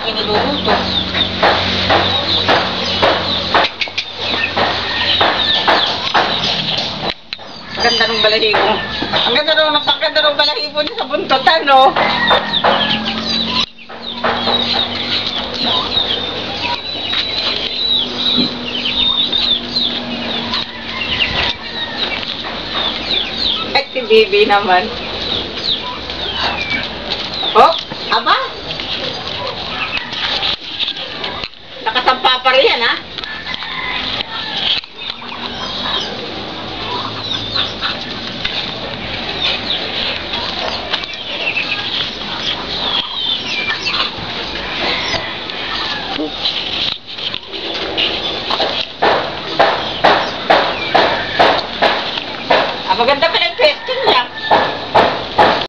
akin niluluto. Ganda ng balahibo. Ang ganda ng napakaganda ng balahibo niya sa buntotan, no? Ay, naman. Para yan, ha? Ah, maganda pala yung pwesto